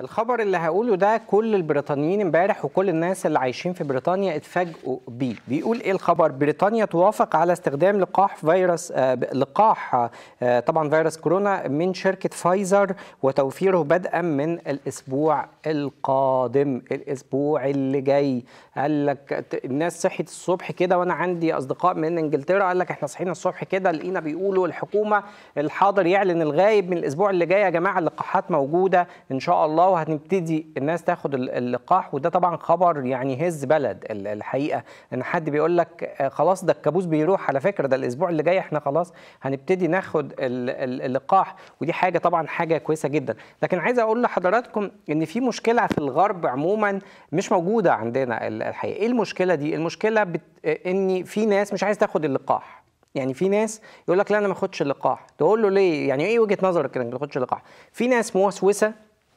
الخبر اللي هقوله ده كل البريطانيين امبارح وكل الناس اللي عايشين في بريطانيا اتفاجئوا بيه. بيقول إيه الخبر؟ بريطانيا توافق على استخدام لقاح فيروس آه لقاح آه طبعا فيروس كورونا من شركة فايزر وتوفيره بدءا من الأسبوع القادم الأسبوع اللي جاي. قال لك الناس صحيت الصبح كده وأنا عندي أصدقاء من إنجلترا قال لك إحنا صحينا الصبح كده لقينا بيقولوا الحكومة الحاضر يعلن الغايب من الأسبوع اللي جاي يا جماعة اللقاحات موجودة إن شاء الله وهنبتدي الناس تاخد اللقاح وده طبعا خبر يعني هز بلد الحقيقة. إن حد بيقول لك خلاص ده الكابوس بيروح على فكرة ده الأسبوع اللي جاي إحنا خلاص هنبتدي ناخد اللقاح. ودي حاجة طبعا حاجة كويسة جدا. لكن عايز أقول لحضراتكم إن في مشكلة في الغرب عموما مش موجودة عندنا الحقيقة. إيه المشكلة دي؟ المشكلة بت... إن في ناس مش عايز تاخد اللقاح. يعني في ناس يقول لك لا أنا ما آخدش اللقاح. تقول له ليه؟ يعني إيه وجهة نظرك إنك ما تاخدش اللقاح؟ في ناس موسوسة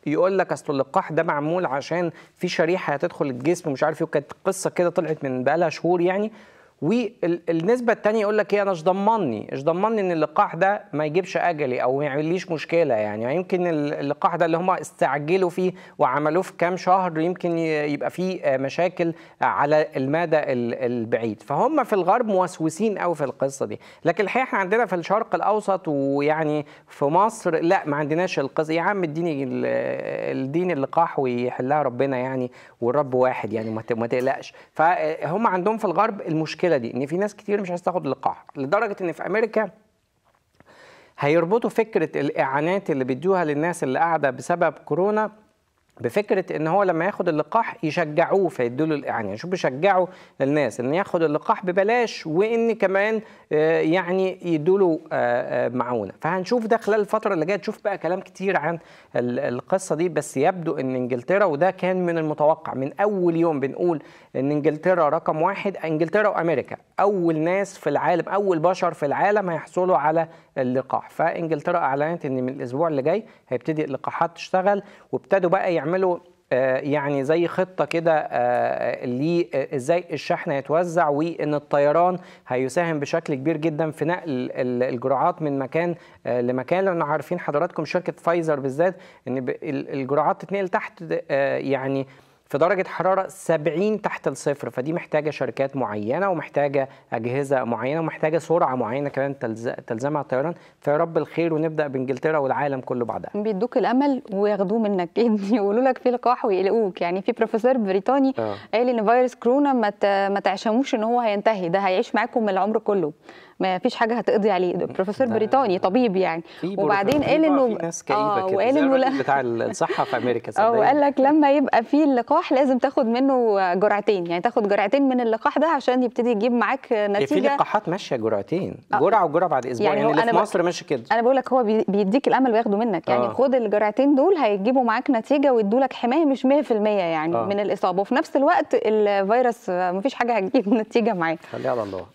يقول لك أصل اللقاح ده معمول عشان في شريحة هتدخل الجسم مش عارف إيه وكانت قصة كده طلعت من بقالها شهور يعني. والنسبة الثانية يقول لك إيه أنا مش ضمني مش ضمني إن اللقاح ده ما يجيبش أجلي أو ما يعمليش مشكلة يعني. يمكن اللقاح ده اللي هم استعجلوا فيه وعملوه في كام شهر يمكن يبقى فيه مشاكل على المدى البعيد. فهم في الغرب موسوسين قوي في القصة دي. لكن الحقيقة إحنا عندنا في الشرق الأوسط ويعني في مصر لا ما عندناش القصة. يا عم اديني الدين اللقاح ويحلها ربنا يعني والرب واحد يعني ما تقلقش. فهم عندهم في الغرب المشكلة المشكلة دي إن في ناس كتير مش عايز تاخد اللقاح لدرجة إن في أمريكا هيربطوا فكرة الإعانات اللي بيدوها للناس اللي قاعدة بسبب كورونا بفكرة إن هو لما ياخد اللقاح يشجعوه فيدوا له الاعانه شوف بيشجعوا الناس إن ياخد اللقاح ببلاش وإن كمان يعني يدوا له معونة. فهنشوف ده خلال الفترة اللي جاية تشوف بقى كلام كتير عن القصة دي. بس يبدو إن إنجلترا وده كان من المتوقع من أول يوم بنقول إن إنجلترا رقم واحد. إنجلترا وأمريكا أول ناس في العالم أول بشر في العالم هيحصلوا على اللقاح. فإنجلترا أعلنت إن من الأسبوع اللي جاي هيبتدي اللقاحات تشتغل وابتدوا بقى يعملوا يعني زي خطة كده ليه إزاي الشحن هيتوزع وإن الطيران هيساهم بشكل كبير جدا في نقل الجرعات من مكان لمكان. لأن عارفين حضراتكم شركة فايزر بالذات إن الجرعات تتنقل تحت يعني في درجة حرارة 70 تحت الصفر فدي محتاجة شركات معينة ومحتاجة أجهزة معينة ومحتاجة سرعة معينة كمان تلزمها الطيران فيا رب الخير ونبدأ بإنجلترا والعالم كله بعدها. بيدوك الأمل وياخدوه منك. يقولوا لك في لقاح ويقلقوك. يعني في بروفيسور بريطاني أوه. قال إن فيروس كورونا ما تعشموش إن هو هينتهي. ده هيعيش معاكم العمر كله. ما فيش حاجة هتقضي عليه. بروفيسور بريطاني طبيب يعني. وبعدين قال انه في ناس آه وقال إنه بتاع الصحة في أمريكا آه وقال لك لما يبقى في اللقاح لازم تاخد منه جرعتين. يعني تاخد جرعتين من اللقاح ده عشان يبتدي يجيب معاك نتيجه في لقاحات ماشية جرعتين. جرعة وجرعة بعد أسبوع. يعني, يعني اللي في مصر ماشي كده. أنا بقول لك هو بيديك الأمل وياخده منك. يعني آه. خد الجرعتين دول هيجيبوا معاك نتيجة ويدوا لك حماية مش 100% يعني آه. من الإصابة. وفي نفس الوقت الفيروس مفيش حاجة هتجيب نتيجة معاه. خليها على الله.